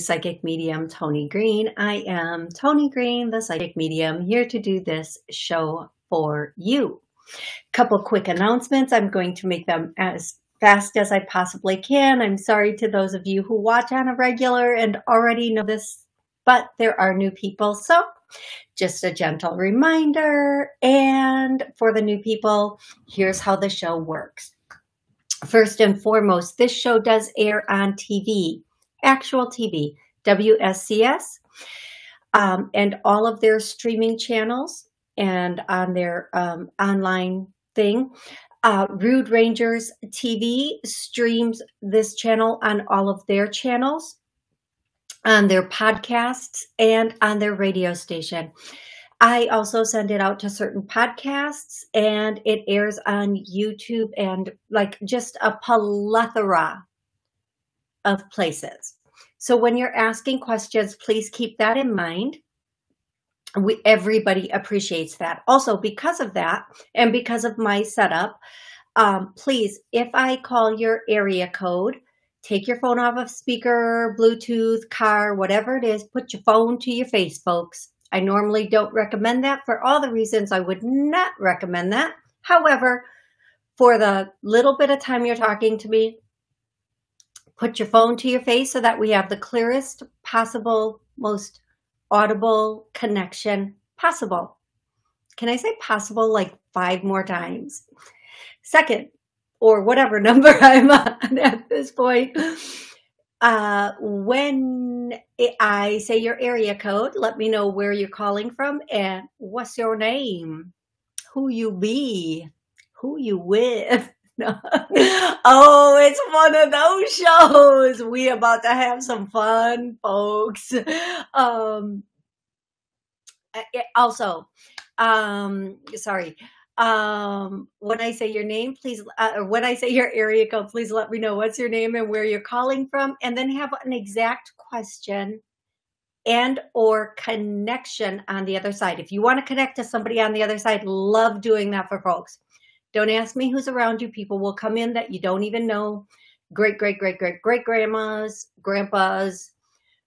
Psychic Medium Toni Greene. I am Toni Greene, the Psychic Medium, here to do this show for you. Couple quick announcements. I'm going to make them as fast as I possibly can. I'm sorry to those of you who watch on a regular and already know this, but there are new people. So just a gentle reminder. And for the new people, here's how the show works. First and foremost, this show does air on TV, actual TV, WSCS, um, and all of their streaming channels and on their um, online thing. Uh, Rude Rangers TV streams this channel on all of their channels, on their podcasts, and on their radio station. I also send it out to certain podcasts and it airs on YouTube and like just a plethora of places. So when you're asking questions, please keep that in mind. We, everybody appreciates that. Also, because of that and because of my setup, um, please, if I call your area code, take your phone off of speaker, Bluetooth, car, whatever it is, put your phone to your face, folks I normally don't recommend that for all the reasons I would not recommend that. However, for the little bit of time you're talking to me, put your phone to your face so that we have the clearest possible, most audible connection possible. Can I say possible like five more times? Second, or whatever number I'm on at this point, uh, when I say your area code, let me know where you're calling from and what's your name, who you be, who you with. oh, it's one of those shows. We about to have some fun, folks. Um, also, um, sorry, um, when I say your name, please, uh, when I say your area code, please let me know what's your name and where you're calling from, and then have an exact question and or connection on the other side. If you want to connect to somebody on the other side, love doing that for folks. Don't ask me who's around you. People will come in that you don't even know. Great, great, great, great, great grandmas, grandpas,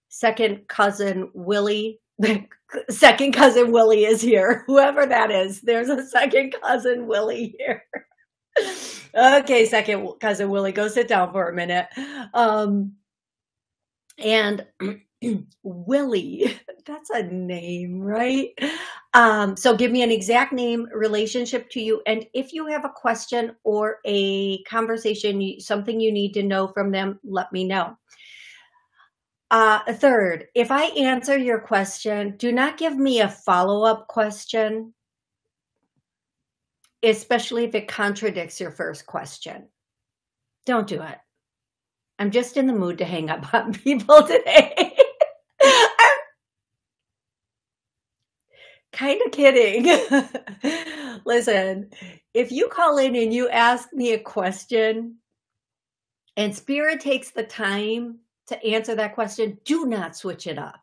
second cousin Willie, second cousin Willie is here. Whoever that is, there's a second cousin Willie here. okay, second cousin Willie, go sit down for a minute. Um, and Willie, that's a name, right? Um, so give me an exact name, relationship to you. And if you have a question or a conversation, something you need to know from them, let me know. Uh, third, if I answer your question, do not give me a follow up question, especially if it contradicts your first question. Don't do it. I'm just in the mood to hang up on people today. I'm kind of kidding. Listen, if you call in and you ask me a question and Spirit takes the time to answer that question, do not switch it up.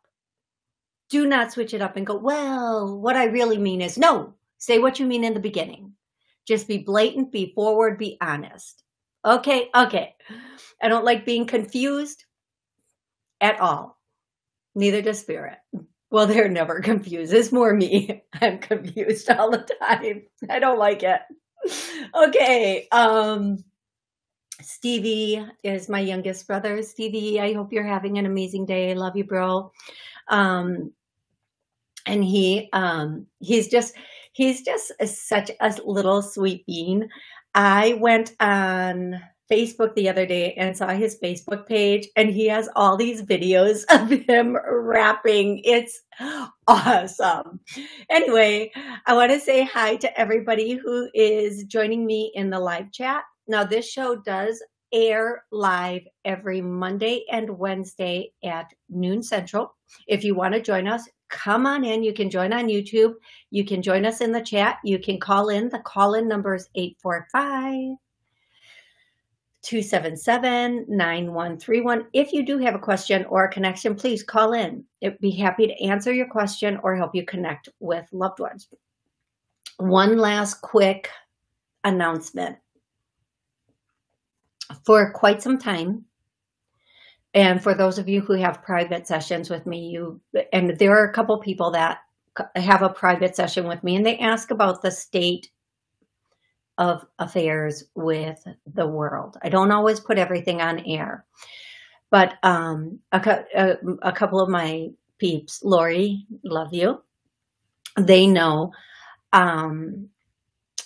Do not switch it up and go, well, what I really mean is no, say what you mean in the beginning. Just be blatant, be forward, be honest. Okay, okay. I don't like being confused at all. Neither does spirit. Well, they're never confused. It's more me. I'm confused all the time. I don't like it. Okay. Um Stevie is my youngest brother. Stevie, I hope you're having an amazing day. Love you, bro. Um, and he um, he's just he's just such a little sweet bean. I went on Facebook the other day and saw his Facebook page, and he has all these videos of him rapping. It's awesome. Anyway, I want to say hi to everybody who is joining me in the live chat. Now, this show does air live every Monday and Wednesday at noon central. If you want to join us, come on in. You can join on YouTube. You can join us in the chat. You can call in. The call in number is 845 277 9131. If you do have a question or a connection, please call in. I'd be happy to answer your question or help you connect with loved ones. One last quick announcement for quite some time, and for those of you who have private sessions with me, you and there are a couple people that have a private session with me and they ask about the state of affairs with the world. I don't always put everything on air, but um, a, a, a couple of my peeps, Lori, love you. They know um,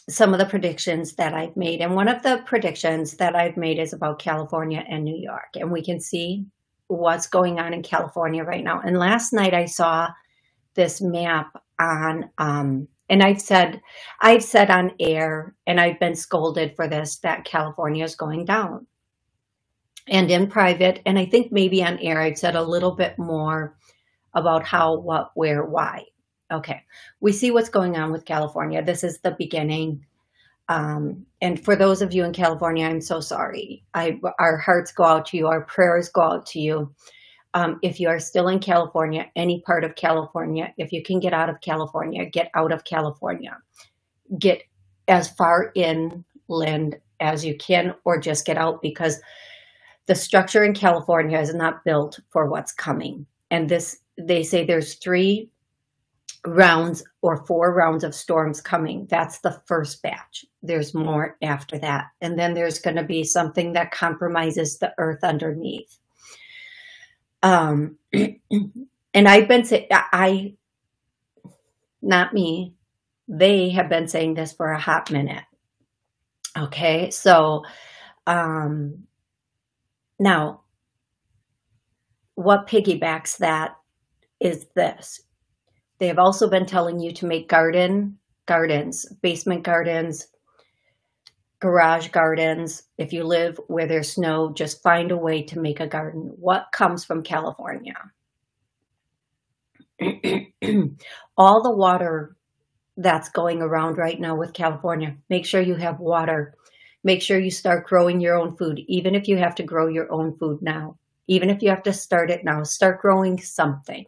some of the predictions that I've made. And one of the predictions that I've made is about California and New York. And we can see what's going on in California right now. And last night I saw this map on, um, and I've said, I've said on air, and I've been scolded for this, that California is going down. And in private, and I think maybe on air, I've said a little bit more about how, what, where, why. Okay, we see what's going on with California. This is the beginning. Um, and for those of you in California, I'm so sorry. I, our hearts go out to you. Our prayers go out to you. Um, if you are still in California, any part of California, if you can get out of California, get out of California. Get as far inland as you can, or just get out because the structure in California is not built for what's coming. And this, they say there's three rounds or four rounds of storms coming. That's the first batch. There's more after that. And then there's going to be something that compromises the earth underneath. Um, and I've been saying, I, not me, they have been saying this for a hot minute. Okay. So, um, now what piggybacks that is this they have also been telling you to make garden gardens, basement gardens, garage gardens. If you live where there's snow, just find a way to make a garden. What comes from California? All the water that's going around right now with California, make sure you have water. Make sure you start growing your own food, even if you have to grow your own food now. Even if you have to start it now, start growing something.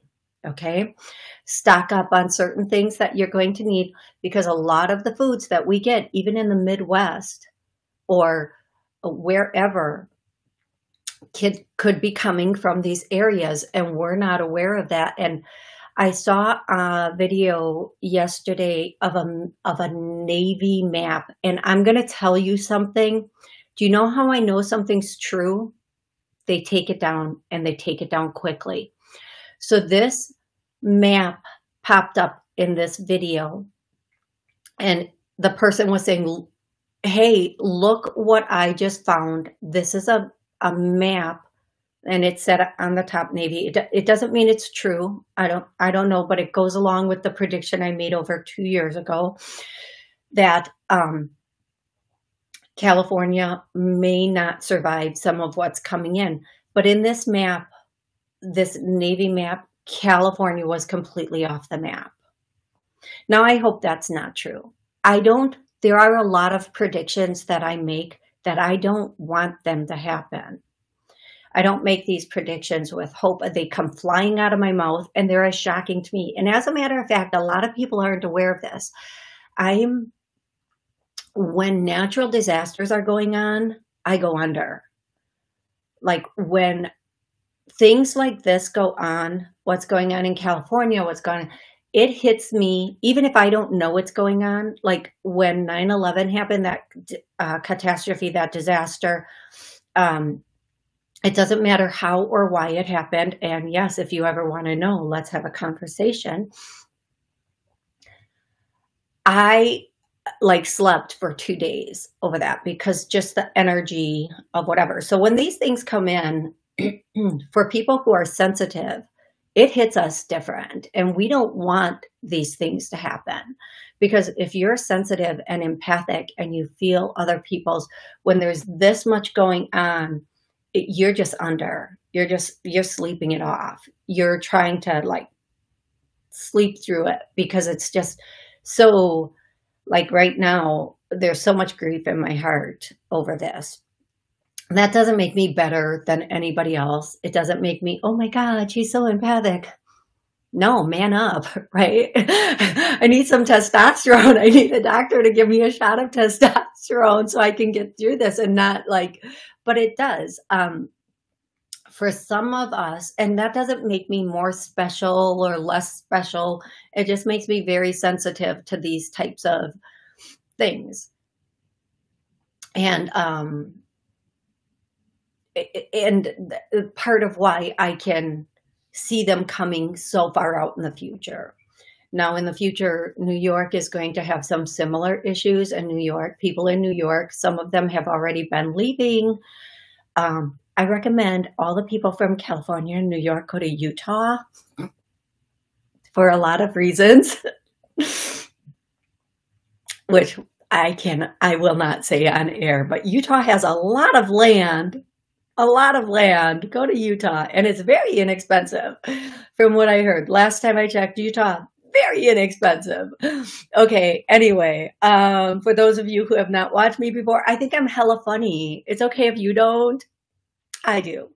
Okay. Stock up on certain things that you're going to need because a lot of the foods that we get, even in the Midwest or wherever, kid could be coming from these areas and we're not aware of that. And I saw a video yesterday of a, of a Navy map and I'm going to tell you something. Do you know how I know something's true? They take it down and they take it down quickly. So this map popped up in this video and the person was saying, hey, look what I just found. This is a, a map and it said on the top Navy. It, it doesn't mean it's true. I don't, I don't know, but it goes along with the prediction I made over two years ago that um, California may not survive some of what's coming in. But in this map, this Navy map, California was completely off the map. Now, I hope that's not true. I don't, there are a lot of predictions that I make that I don't want them to happen. I don't make these predictions with hope. They come flying out of my mouth and they're as shocking to me. And as a matter of fact, a lot of people aren't aware of this. I'm, when natural disasters are going on, I go under. Like when things like this go on, what's going on in California, what's going on, it hits me, even if I don't know what's going on. Like when 9 11 happened, that uh, catastrophe, that disaster, um, it doesn't matter how or why it happened. And yes, if you ever want to know, let's have a conversation. I like slept for two days over that because just the energy of whatever. So when these things come in, for people who are sensitive, it hits us different. And we don't want these things to happen. Because if you're sensitive and empathic and you feel other people's, when there's this much going on, you're just under. You're just, you're sleeping it off. You're trying to like sleep through it because it's just so, like right now, there's so much grief in my heart over this that doesn't make me better than anybody else. It doesn't make me, oh my God, she's so empathic. No, man up, right? I need some testosterone. I need a doctor to give me a shot of testosterone so I can get through this and not like, but it does. Um, for some of us, and that doesn't make me more special or less special. It just makes me very sensitive to these types of things. And, um, and part of why I can see them coming so far out in the future. Now, in the future, New York is going to have some similar issues in New York. People in New York, some of them have already been leaving. Um, I recommend all the people from California and New York go to Utah for a lot of reasons, which I can, I will not say on air, but Utah has a lot of land a lot of land. Go to Utah, and it's very inexpensive, from what I heard. Last time I checked, Utah very inexpensive. Okay, anyway, um, for those of you who have not watched me before, I think I'm hella funny. It's okay if you don't. I do.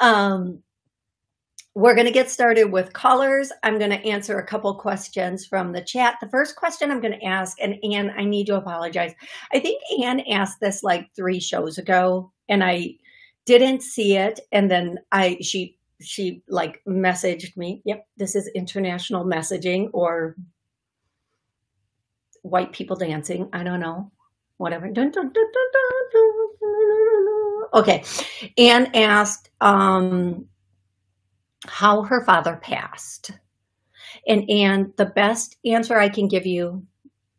Um, we're going to get started with callers. I'm going to answer a couple questions from the chat. The first question I'm going to ask, and Anne, I need to apologize. I think Anne asked this like three shows ago, and I didn't see it and then i she she like messaged me yep this is international messaging or white people dancing i don't know whatever. Okay and asked um how her father passed. And and the best answer i can give you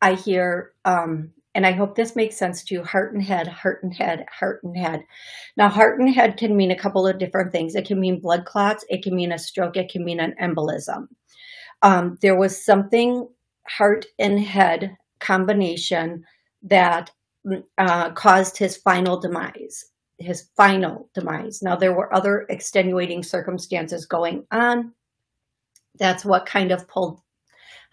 i hear um and I hope this makes sense to you, heart and head, heart and head, heart and head. Now, heart and head can mean a couple of different things. It can mean blood clots, it can mean a stroke, it can mean an embolism. Um, there was something heart and head combination that uh, caused his final demise. His final demise. Now, there were other extenuating circumstances going on. That's what kind of pulled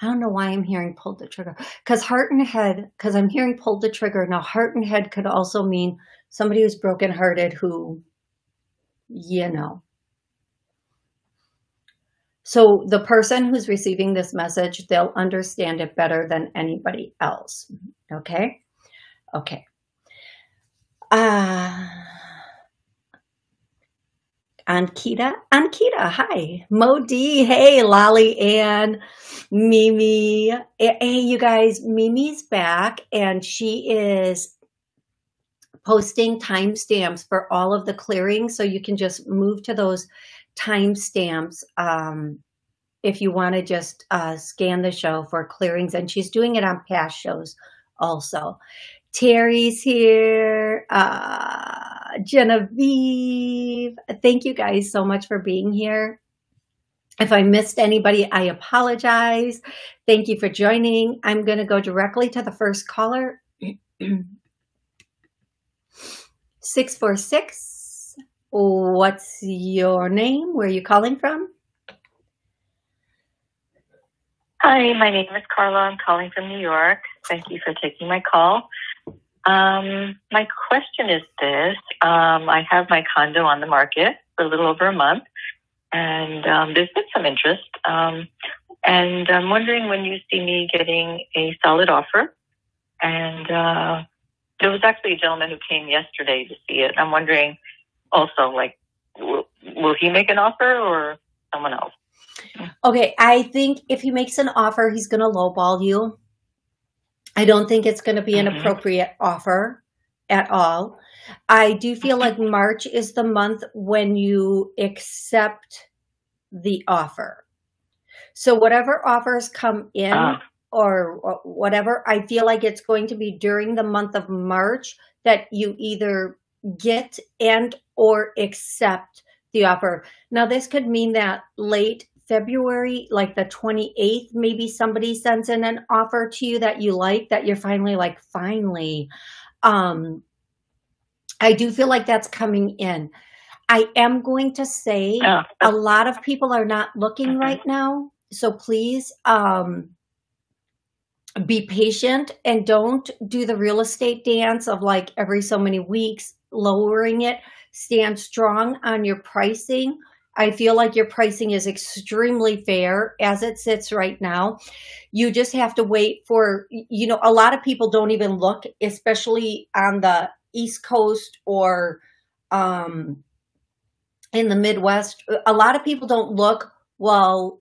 I don't know why I'm hearing pulled the trigger. Because heart and head, because I'm hearing pulled the trigger. Now, heart and head could also mean somebody who's brokenhearted who, you know. So the person who's receiving this message, they'll understand it better than anybody else. Okay? Okay. Ah. Uh, Ankita. Ankita, hi. Modi, hey, Lolly Ann, Mimi. Hey, you guys, Mimi's back and she is posting timestamps for all of the clearings. So you can just move to those timestamps um, if you want to just uh, scan the show for clearings. And she's doing it on past shows also. Terry's here. Uh, Genevieve. Thank you guys so much for being here. If I missed anybody, I apologize. Thank you for joining. I'm going to go directly to the first caller. 646. What's your name? Where are you calling from? Hi, my name is Carla. I'm calling from New York. Thank you for taking my call. Um, my question is this. Um, I have my condo on the market for a little over a month, and um, there's been some interest. Um, and I'm wondering when you see me getting a solid offer. And uh, there was actually a gentleman who came yesterday to see it. I'm wondering also, like, will, will he make an offer or someone else? Okay, I think if he makes an offer, he's going to lowball you I don't think it's going to be an mm-hmm. appropriate offer at all. I do feel like March is the month when you accept the offer. So whatever offers come in uh. or, or whatever, I feel like it's going to be during the month of March that you either get and or accept the offer. Now this could mean that late February, like the 28th, maybe somebody sends in an offer to you that you like, that you're finally like, finally. Um, I do feel like that's coming in. I am going to say oh. a lot of people are not looking mm-hmm. right now. So please um, be patient and don't do the real estate dance of like every so many weeks lowering it. Stand strong on your pricing I feel like your pricing is extremely fair as it sits right now. You just have to wait for, you know, a lot of people don't even look, especially on the East Coast or um, in the Midwest, a lot of people don't look well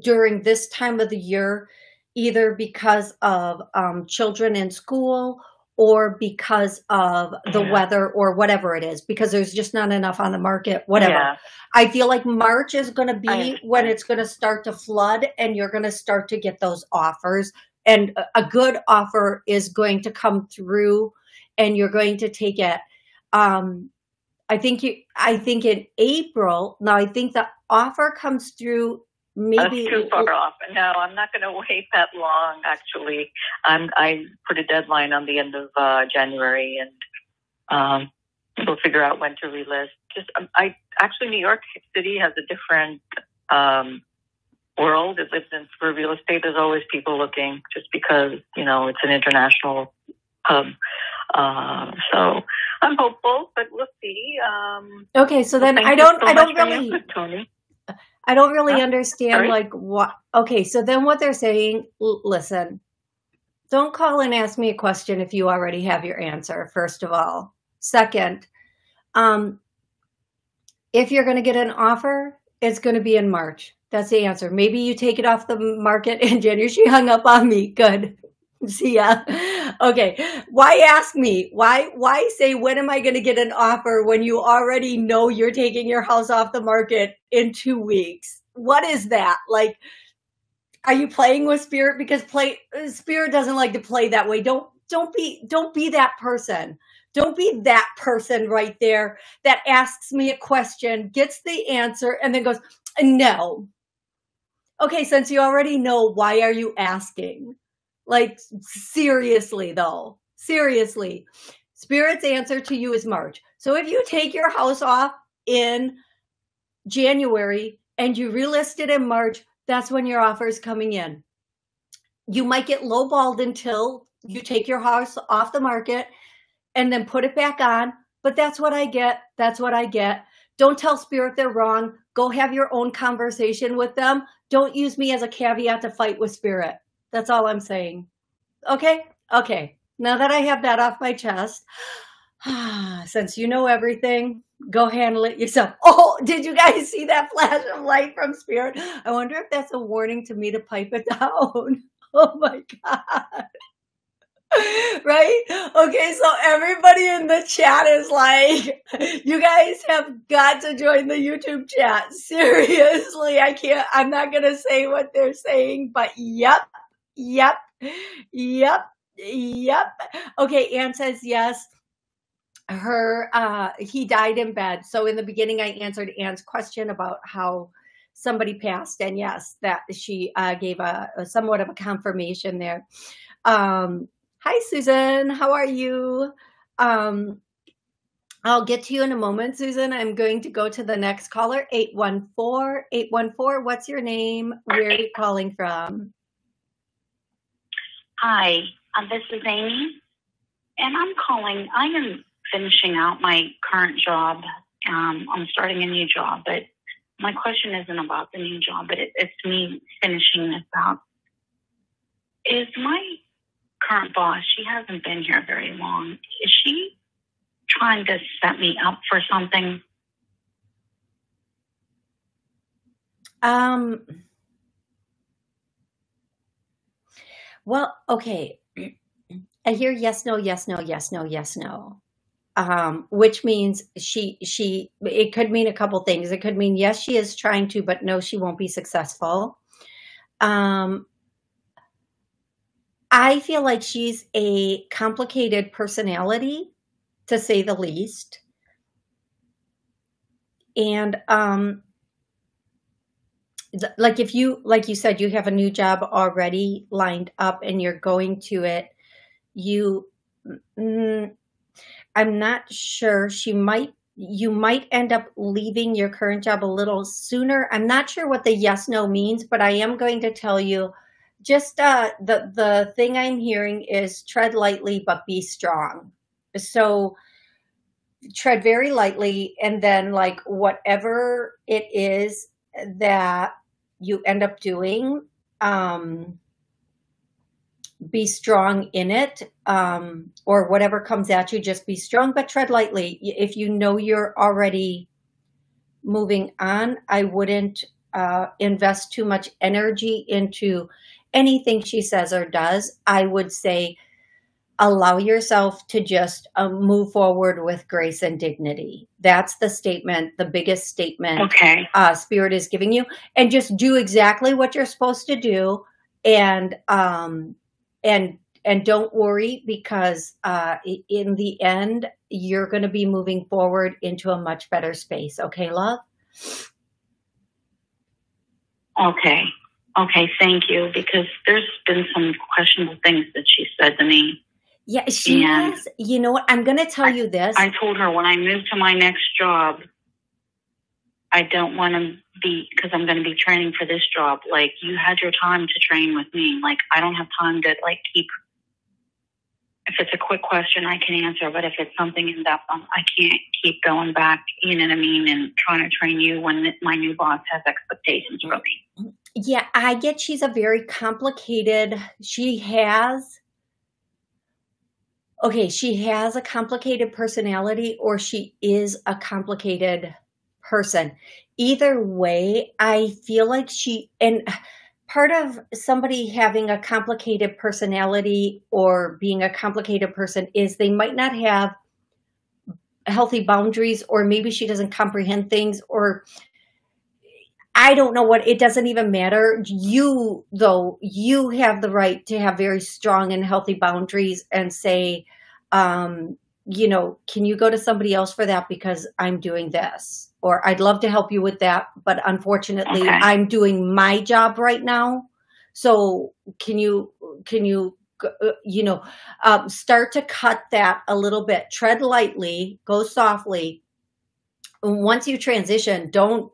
during this time of the year, either because of um, children in school or because of the yeah. weather or whatever it is, because there's just not enough on the market, whatever. Yeah. I feel like March is going to be when it's going to start to flood and you're going to start to get those offers. And a good offer is going to come through and you're going to take it. Um, I think you, I think in April, now I think the offer comes through maybe That's too far off. No, I'm not going to wait that long. Actually, I'm I put a deadline on the end of uh, January, and um, we'll figure out when to relist. Just um, I actually New York City has a different um, world. It lives in for real estate. There's always people looking, just because you know it's an international hub. Uh, so I'm hopeful, but we'll see. Um, okay, so then I don't, so I don't really, Toni. I don't really understand Sorry? like what. Okay, so then what they're saying, l- listen, don't call and ask me a question if you already have your answer. First of all, second, um, if you're going to get an offer, it's going to be in March. That's the answer. Maybe you take it off the market in January. She hung up on me. Good. See ya. Okay. Why ask me? Why why say when am I going to get an offer when you already know you're taking your house off the market in 2 weeks? What is that? Like are you playing with spirit because play spirit doesn't like to play that way. Don't don't be don't be that person. Don't be that person right there that asks me a question, gets the answer and then goes, "No." Okay, since you already know, why are you asking? Like, seriously, though. Seriously. Spirit's answer to you is March. So if you take your house off in January and you relist it in March, that's when your offer is coming in. You might get lowballed until you take your house off the market and then put it back on. But that's what I get. That's what I get. Don't tell Spirit they're wrong. Go have your own conversation with them. Don't use me as a caveat to fight with Spirit. That's all I'm saying. Okay? Okay. Now that I have that off my chest, since you know everything, go handle it yourself. Oh, did you guys see that flash of light from Spirit? I wonder if that's a warning to me to pipe it down. Oh my God. right? Okay, so everybody in the chat is like, you guys have got to join the YouTube chat. Seriously, I can't, I'm not going to say what they're saying, but yep, Yep. Yep. Yep. Okay. Anne says yes. Her, uh, he died in bed. So in the beginning, I answered Anne's question about how somebody passed. And yes, that she uh, gave a, a somewhat of a confirmation there. Um, hi, Susan. How are you? Um, I'll get to you in a moment, Susan. I'm going to go to the next caller, 814. 814, what's your name? Where are you calling from? Hi, uh, this is Amy, and I'm calling. I am finishing out my current job. Um, I'm starting a new job, but my question isn't about the new job, but it, it's me finishing this out. Is my current boss, she hasn't been here very long, is she trying to set me up for something? Um, Well, okay. I hear yes, no, yes, no, yes, no, yes, no. Um, which means she she it could mean a couple things. It could mean yes, she is trying to, but no, she won't be successful. Um, I feel like she's a complicated personality, to say the least. And um, like if you like you said you have a new job already lined up and you're going to it you mm, i'm not sure. She might you might end up leaving your current job a little sooner. I'm not sure what the yes no means but i am going to tell you just uh the the thing i'm hearing is tread lightly but be strong. So tread very lightly and then like whatever it is that you end up doing um, be strong in it um, or whatever comes at you just be strong but tread lightly if you know you're already moving on. I wouldn't uh, invest too much energy into anything she says or does. I would say allow yourself to just uh, move forward with grace and dignity. That's the statement, the biggest statement Okay. uh, Spirit is giving you, and just do exactly what you're supposed to do, and um, and and don't worry because uh, in the end, you're going to be moving forward into a much better space. Okay, love. Okay. Okay. Thank you. Because there's been some questionable things that she said to me. Yeah, she And- has. You know what? I'm going to tell you this. I told her when I move to my next job, I don't want to be because I'm going to be training for this job. Like you had your time to train with me. Like I don't have time to like keep. If it's a quick question, I can answer. But if it's something in depth, um, I can't keep going back. You know what I mean? And trying to train you when my new boss has expectations for me. Yeah, I get she's a very complicated. She has okay, she has a complicated personality or she is a complicated person. Either way, I feel like she and part of somebody having a complicated personality or being a complicated person is they might not have healthy boundaries or maybe she doesn't comprehend things or I don't know what it doesn't even matter. You though, you have the right to have very strong and healthy boundaries and say, um, you know, can you go to somebody else for that because I'm doing this? Or I'd love to help you with that, but unfortunately Okay. I'm doing my job right now. So can you can you uh, you know um, start to cut that a little bit tread lightly go softly once you transition don't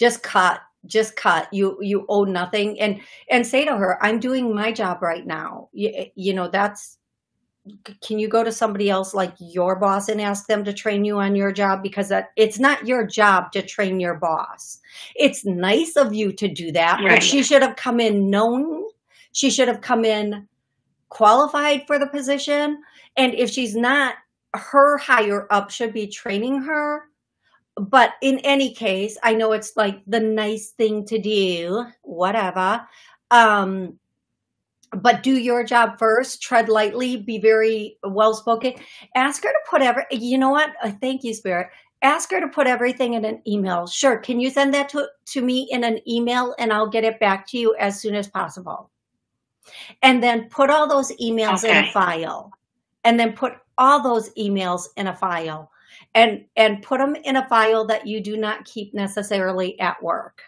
just cut just cut you you owe nothing. And and say to her i'm doing my job right now. You, you know that's can you go to somebody else like your boss and ask them to train you on your job? Because that it's not your job to train your boss. It's nice of you to do that but she should have come in known. She should have come in qualified for the position. And if she's not her higher up should be training her but in any case i know it's like the nice thing to do whatever um but do your job first tread lightly be very well spoken ask her to put every you know what? Uh, thank you spirit. Ask her to put everything in an email. Sure can you send that to, to me in an email and i'll get it back to you as soon as possible. And then put all those emails in a file. And then put all those emails in a file and and put them in a file that you do not keep necessarily at work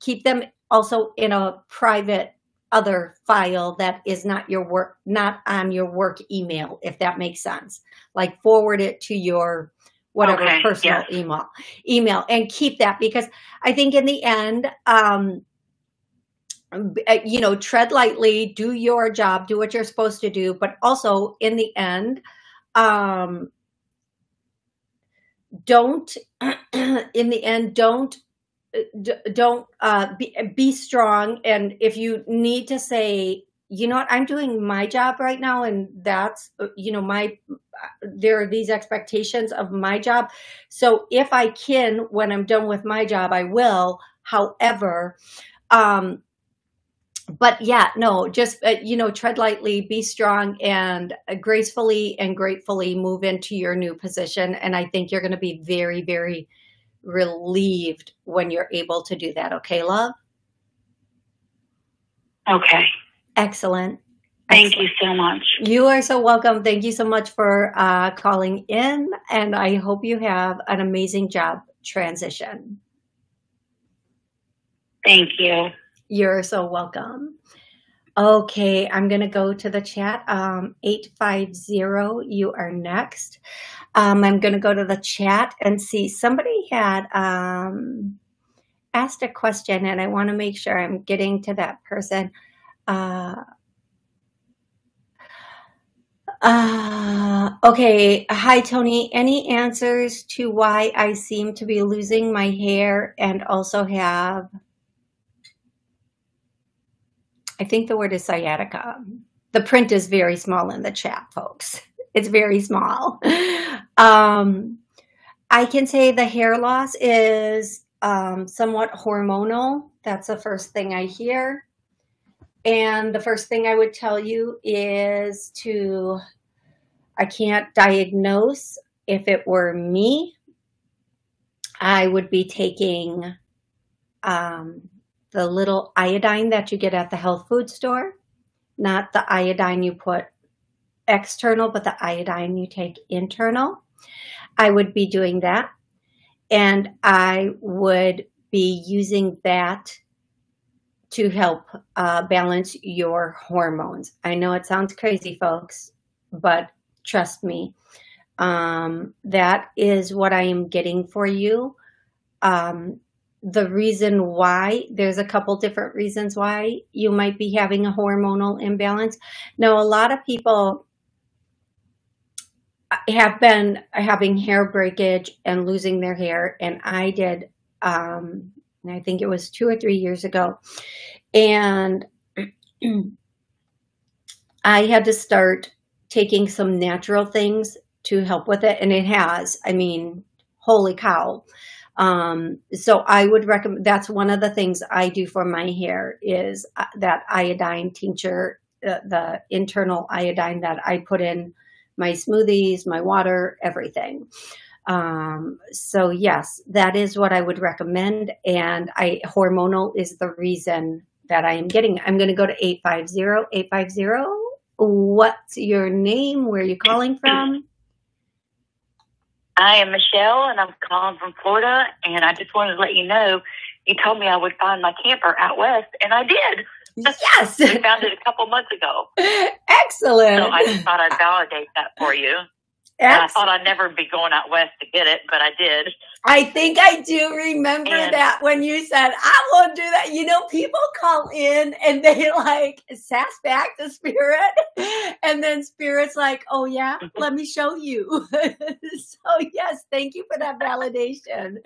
keep them also in a private other file that is not your work not on your work email if that makes sense like forward it to your whatever Okay, personal yes. email email and keep that because i think in the end um uh, you know tread lightly do your job do what you're supposed to do but also in the end um don't in the end don't don't uh, be, be strong. And if you need to say you know what? I'm doing my job right now and that's uh, you know my there are these expectations of my job. So if i can when i'm done with my job i will. However um but yeah no just uh, you know tread lightly be strong and uh, gracefully and gratefully move into your new position and i think you're going to be very very relieved when you're able to do that okay love Okay. excellent Thank Excellent. you so much. you are so welcome thank you so much for uh, calling in and i hope you have an amazing job transition Thank you. You're so welcome. Okay, I'm going to go to the chat. Um, 850, you are next. Um, I'm going to go to the chat and see somebody had um, asked a question, and I want to make sure I'm getting to that person. Uh, uh, okay. Hi, Toni. Any answers to why I seem to be losing my hair and also have I think the word is sciatica. The print is very small in the chat, folks. It's very small. Um, I can say the hair loss is um, somewhat hormonal. That's the first thing I hear. And the first thing I would tell you is to, I can't diagnose. If it were me, I would be taking um, the little iodine that you get at the health food store, not the iodine you put external, but the iodine you take internal. I would be doing that. And I would be using that to help uh, balance your hormones. I know it sounds crazy, folks, but trust me, um, that is what I am getting for you. Um, the reason why, there's a couple different reasons why you might be having a hormonal imbalance. Now, a lot of people have been having hair breakage and losing their hair, and I did, um, I think it was two or three years ago. And I had to start taking some natural things to help with it, and it has. I mean, holy cow. Um, so I would recommend, that's one of the things I do for my hair is uh, that iodine tincture, uh, the internal iodine that I put in my smoothies, my water, everything. Um, so yes, that is what I would recommend. And I, hormonal is the reason that I am getting, I'm going to go to 850, 850. What's your name? Where are you calling from? I am Michelle, and I'm calling from Florida. And I just wanted to let you know, you told me I would find my camper out west, and I did. Yes, I found it a couple months ago. Excellent. So I just thought I'd validate that for you. I thought I'd never be going out west to get it, but I did. I think I do remember and, that when you said, I won't do that. You know, people call in and they like sass back the Spirit. And then Spirit's like, oh, yeah, let me show you. so, yes, thank you for that validation.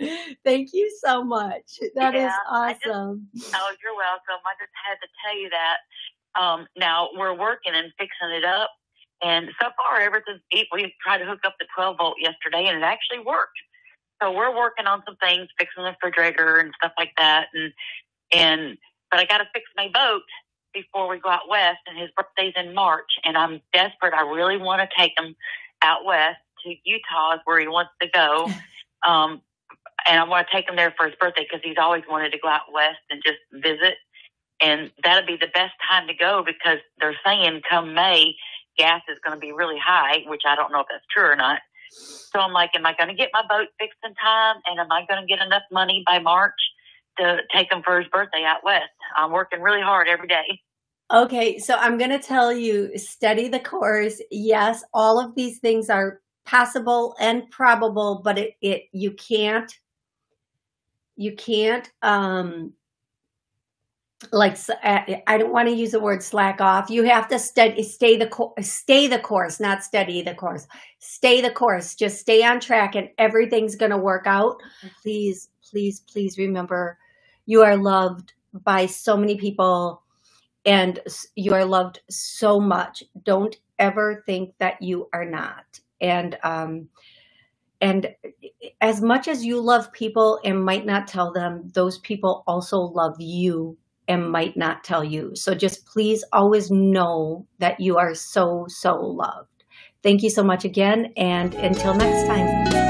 Thank you so much. That yeah, is awesome. Just, oh, you're welcome. I just had to tell you that. Um, now we're working and fixing it up and so far, everything's we tried to hook up the 12 volt yesterday, and it actually worked. So we're working on some things, fixing the refrigerator and stuff like that. And and but I got to fix my boat before we go out west. And his birthday's in March, and I'm desperate. I really want to take him out west to Utah, is where he wants to go. Um, and I want to take him there for his birthday because he's always wanted to go out west and just visit. And that'll be the best time to go because they're saying come May gas is going to be really high, which I don't know if that's true or not. So I'm like, am I going to get my boat fixed in time? And am I going to get enough money by March to take him for his birthday out west? I'm working really hard every day. Okay, so I'm going to tell you study the course. Yes, all of these things are possible and probable, but it, it you can't you can't um like uh, I don't want to use the word slack off. You have to study, stay the stay the course, not study the course. Stay the course. Just stay on track, and everything's going to work out. Please, please, please remember, you are loved by so many people, and you are loved so much. Don't ever think that you are not. And um, and as much as you love people and might not tell them, those people also love you and might not tell you. So just please always know that you are so, so loved. Thank you so much again. And until next time.